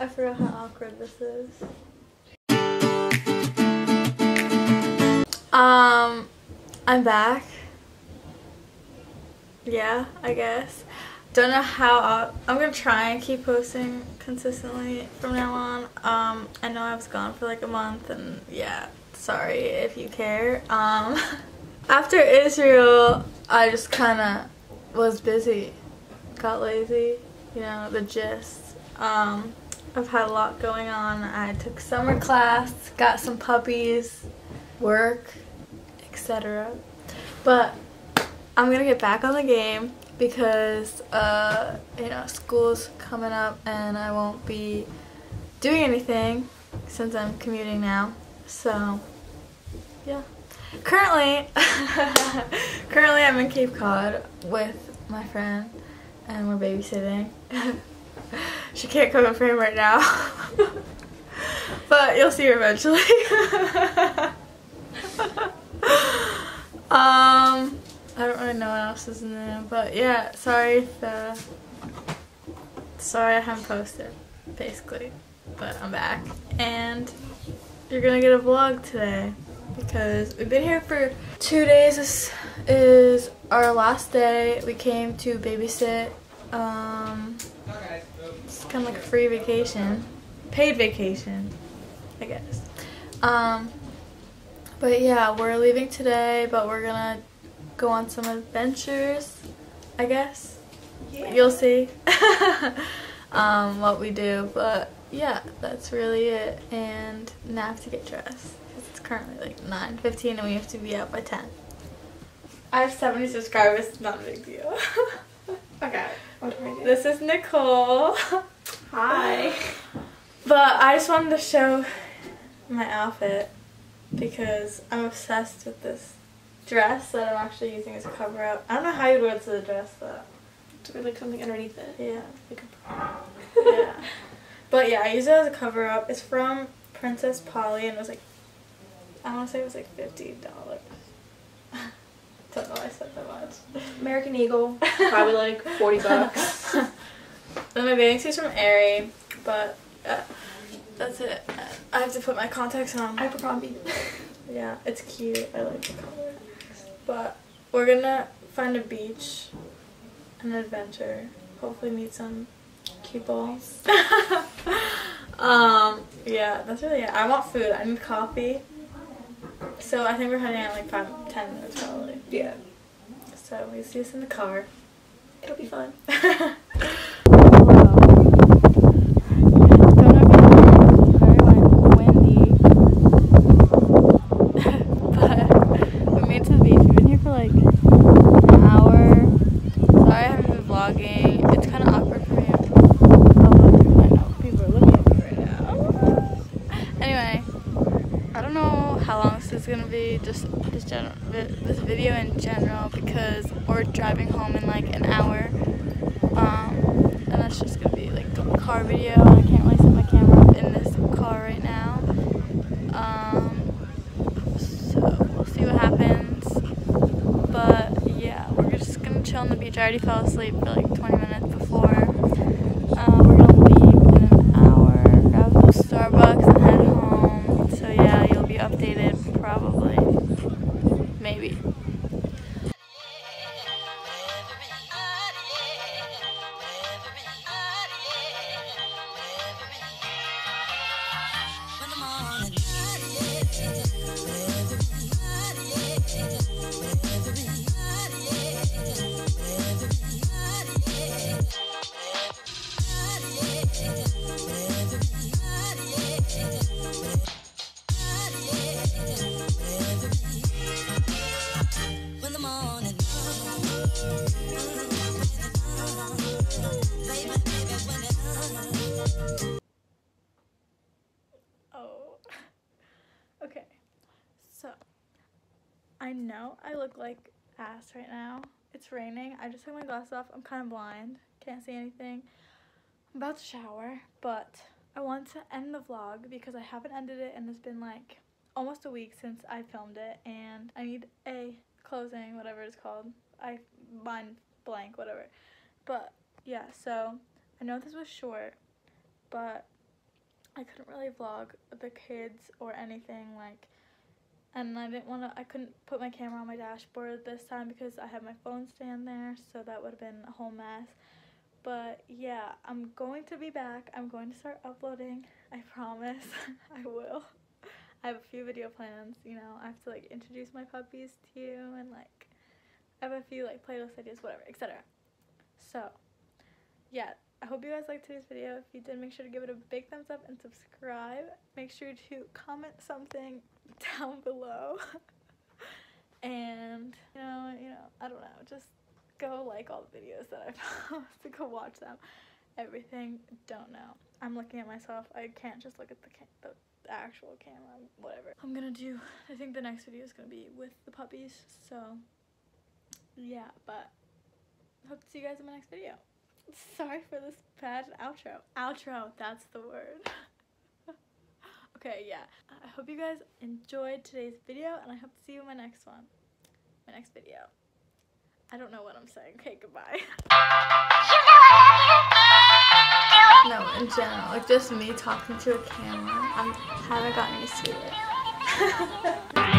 I forgot how awkward this is. Um, I'm back. Yeah, I guess. Don't know how I'll, I'm gonna try and keep posting consistently from now on. Um, I know I was gone for like a month, and yeah, sorry if you care. Um, after Israel, I just kind of was busy, got lazy, you know, the gist. Um, I've had a lot going on. I took summer class, got some puppies, work, etc. But I'm gonna get back on the game because uh, you know school's coming up and I won't be doing anything since I'm commuting now. So yeah. Currently, currently I'm in Cape Cod with my friend and we're babysitting. she can't come in frame right now, but you'll see her eventually. um, I don't really know what else is in there, but yeah, sorry if, uh, sorry I haven't posted, basically, but I'm back, and you're gonna get a vlog today because we've been here for two days. This is our last day. We came to babysit. Um, it's kind of like a free vacation, paid vacation, I guess. Um, but yeah, we're leaving today, but we're gonna go on some adventures, I guess. Yeah. You'll see um, what we do, but yeah, that's really it. And now I have to get dressed it's currently like 9.15 and we have to be out by 10. I have 70 subscribers, not a big deal. okay, what do I do? This is Nicole. Hi. But I just wanted to show my outfit because I'm obsessed with this dress that I'm actually using as a cover up. I don't know how you'd wear it to the dress though. To wear like something underneath it. Yeah. Like a, yeah. But yeah, I use it as a cover up. It's from Princess Polly and it was like I want to say it was like fifty dollars. Don't know why I said that much. American Eagle, probably like forty bucks. then my bathing suit's from Aerie, but uh, that's it. I have to put my contacts on. Abercrombie. yeah, it's cute. I like the color. But we're gonna find a beach, an adventure. Hopefully meet some cute balls. um, yeah, that's really it. I want food. I need coffee. So I think we're heading out like five, ten minutes probably. Yeah. So we see us in the car. It'll be fun. this general this video in general because we're driving home in like an hour. Um, and that's just gonna be like a car video. I can't really set my camera up in this car right now. Um, so we'll see what happens. But yeah we're just gonna chill on the beach. I already fell asleep for like 20 minutes before I know I look like ass right now. It's raining. I just took my glasses off. I'm kind of blind. Can't see anything. I'm about to shower, but I want to end the vlog because I haven't ended it and it's been like almost a week since I filmed it and I need a closing, whatever it's called. I mind blank, whatever. But yeah, so I know this was short, but I couldn't really vlog the kids or anything like and I didn't want to I couldn't put my camera on my dashboard this time because I had my phone stand there so that would have been a whole mess. But yeah I'm going to be back. I'm going to start uploading. I promise. I will. I have a few video plans you know. I have to like introduce my puppies to you and like I have a few like playlist ideas whatever etc so yeah I hope you guys liked today's video. If you did, make sure to give it a big thumbs up and subscribe. Make sure to comment something down below. and, you know, you know, I don't know, just go like all the videos that I post, go watch them. Everything, don't know. I'm looking at myself. I can't just look at the, the, the actual camera, whatever. I'm gonna do, I think the next video is gonna be with the puppies, so yeah, but hope to see you guys in my next video. Sorry for this bad outro. Outro, that's the word. okay, yeah. I hope you guys enjoyed today's video, and I hope to see you in my next one. My next video. I don't know what I'm saying. Okay, goodbye. no, in general, like just me talking to a camera. I haven't gotten used to it.